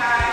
Bye.